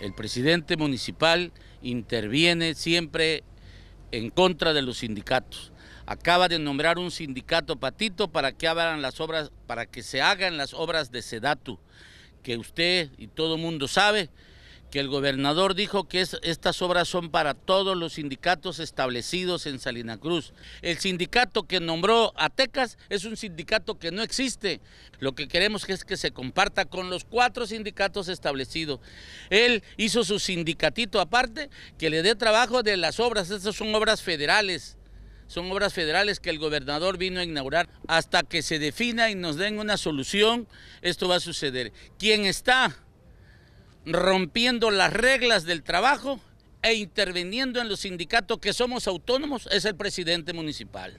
El presidente municipal interviene siempre en contra de los sindicatos. Acaba de nombrar un sindicato patito para que hagan las obras, para que se hagan las obras de Sedatu, que usted y todo mundo sabe que el gobernador dijo que estas obras son para todos los sindicatos establecidos en Salina Cruz. El sindicato que nombró a Tecas es un sindicato que no existe. Lo que queremos es que se comparta con los cuatro sindicatos establecidos. Él hizo su sindicatito aparte que le dé trabajo de las obras. Estas son obras federales. Son obras federales que el gobernador vino a inaugurar. Hasta que se defina y nos den una solución, esto va a suceder. ¿Quién está rompiendo las reglas del trabajo e interviniendo en los sindicatos que somos autónomos es el presidente municipal.